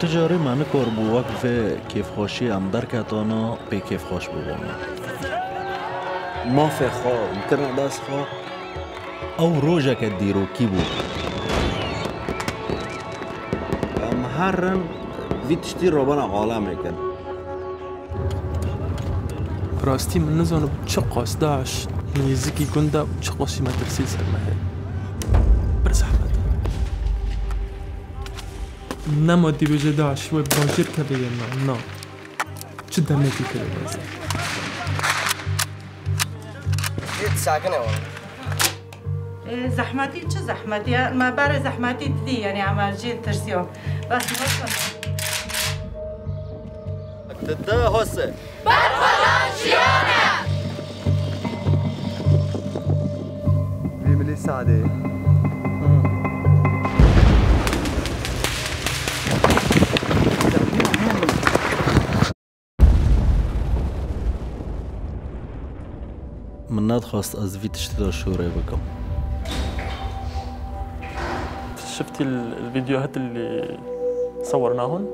تجاری من کار بو وقف کیف خوشی ام در کتانا پی کیف خوش ببانا ما في خو يمكن داس خو او روژه که دیروکی بود؟ مهرن في تشتي روبنا عالم يمكن راستی من نزانم چه قاصداش نزیکی گنده و چه قاسی مدرسی سرمه بجه داش و باجر که بیه نه نه. چه دمتی کرده بازه جيت ساكنة والله إيه، زحمتي شو زحمتي ما بعرف زحمتي دي يعني عم جيت ترسيون بس بس تدا هوسه بيملي سعدي مناد خواست از فيتش تدرشو ريبكم شفتي الفيديوهات اللي صورناهم